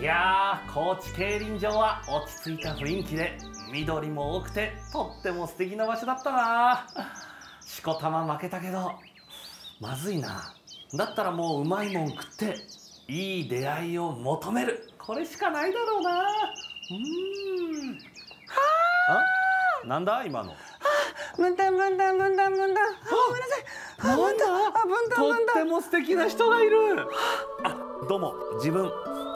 いやー高知競輪場は落ち着いた雰囲気で緑も多くてとっても素敵な場所だったな。しこたま負けたけどまずいな。だったらもううまいもん食っていい出会いを求める。これしかないだろうな。うー。んあ？なんだ今の？分担分担分担分担。あごめんなさい。あなん分担。だあ分担と分担っても素敵な人がいる。あどうも。自分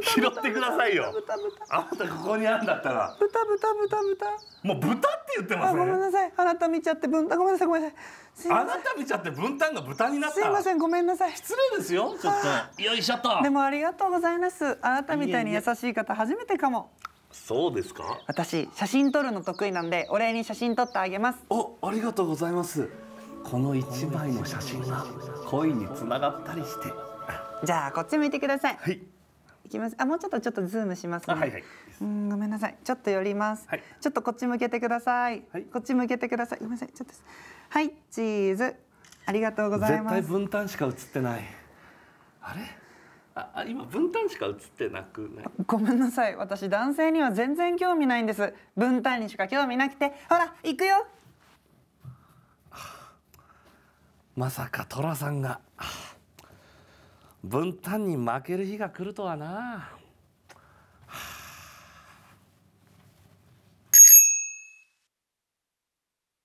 拾ってくださいよ。あなたここにあるんだったら。豚豚豚豚。もう豚って言ってまあすねごめんなさい。あなた見ちゃって分担ごめんなさいごめんなさい。あなんた見ちゃって分担が豚になったすいませんごめんなさい。失礼ですよ。ちょっと。よいしょっと。でもありがとうございます。あなたみたいに優しい方初めてかも。そうですか？私写真撮るの得意なんでお礼に写真撮ってあげます。おありがとうございます。この一枚の写真が恋につながったりして。じゃあこっち向いてください。はいいきます。あもうちょっとちょっとズームしますね。あはいはい。うんごめんなさい。ちょっと寄ります、はい。ちょっとこっち向けてください、はい。こっち向けてください。ごめんなさい。ちょっとはいチーズ。ありがとうござい絶対ます分担しか映ってない。あれ？ああ今分担しか映ってなくない？ごめんなさい。私男性には全然興味ないんです。分担にしか興味なくて。ほら行くよ。まさか寅さんが分担に負ける日が来るとはな。